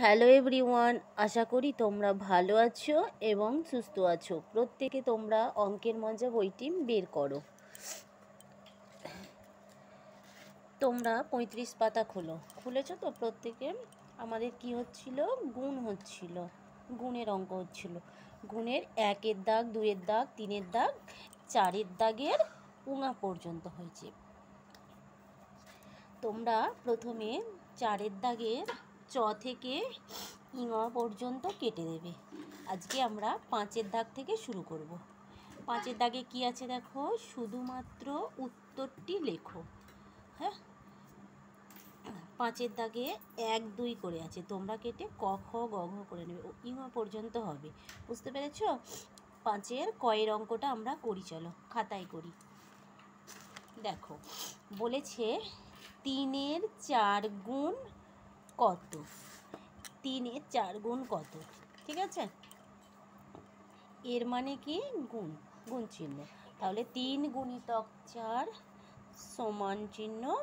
Hello everyone আশা করি তোমরা ভালো আছো এবং সুস্থ আছো। প্রত্যেকে তোমরা অঙ্কের মজা বইটি বের করো। তোমরা পঁয়ত্রিশ পাতা খোলো। খুলেছো তো প্রত্যেকে? আমাদের কি হচ্ছিল? গুণ হচ্ছিল। গুণের অঙ্ক হচ্ছিল। গুণের একের দাগ দুয়ের দাগ, তিনের দাগ, চারের দাগের উঙা পর্যন্ত হয়েছে। তোমরা প্রথমে চারের দাগের চ থেকে ইঙা পর্যন্ত কেটে দেবে। আজকে আমরা পাঁচের দাগ থেকে শুরু করব। পাঁচের দাগে কি আছে দেখো? শুধুমাত্র উত্তরটি লেখো। হ্যাঁ? পাঁচের দাগে এক, দুই করে আছে। তোমরা কেটে ক, খ, গ, ঘ করে নেবে। ইঙা পর্যন্ত হবে। বুঝতে পেরেছ? পাঁচের কয়ের অঙ্কটা আমরা করি, চলো। খাতায় করি। দেখো, বলেছে তিনের চার গুণ কত? তিনের চার গুণ কত? ঠিক আছে? এর মানে কি? গুণ গুণ চিহ্ন। তাহলে তিন গুণিতক চার সমান চিহ্ন,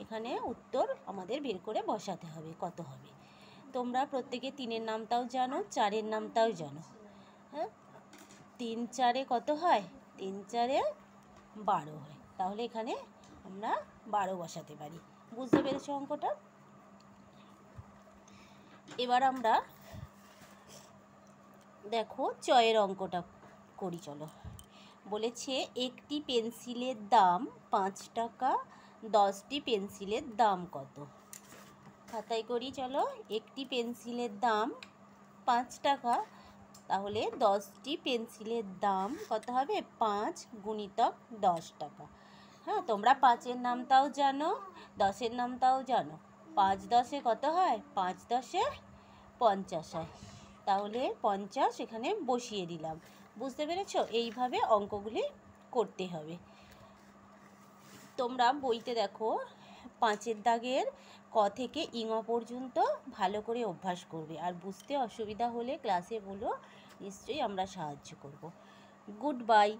এখানে উত্তর আমাদের বের করে বসাতে হবে, কত হবে? তোমরা প্রত্যেকে তিনের নামটাও জানো, চারের নামটাও জানো। হ্যাঁ? তিন চারে কত হয়? তিন চারে বারো হয়। তাহলে এখানে আমরা বারো বসাতে পারি। বুঝতে পেরেছ অঙ্কটা? এবার আমরা দেখো চয়ের অঙ্কটা করি, চলো। বলেছে একটি পেন্সিলের দাম পাঁচ টাকা, দশটি পেন্সিলের দাম কত? খাতায় করি, চলো। একটি পেন্সিলের দাম পাঁচ টাকা, তাহলে দশটি পেন্সিলের দাম কত হবে? পাঁচ গুণিতক দশ টাকা। হ্যাঁ তোমরা পাঁচের নামটাও জানো, দশের নামটাও জানো। পাঁচ দশে কত হয়? পাঁচ দশে পঞ্চাশ। হয় তাহলে পঞ্চাশ এখানে বসিয়ে দিলাম। বুঝতে পেরেছ? এইভাবে অঙ্কগুলি করতে হবে। তোমরা বইতে দেখো, পাঁচের দাগের ক থেকে ইঙ পর্যন্ত ভালো করে অভ্যাস করবে। আর বুঝতে অসুবিধা হলে ক্লাসে বলো, নিশ্চয়ই আমরা সাহায্য করব। Good bye